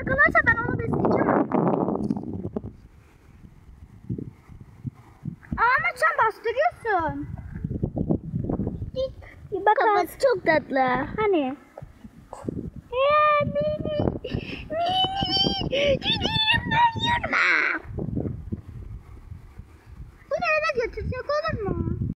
yakalarsa ben onu besleyeceğim. Ahmet sen bastırıyorsun. Git. Bir bakalım. Kafası çok tatlı. Hani? Ee, mini. Mini. Gidiyorum ben yanıma. Bunu eve götürsek olur?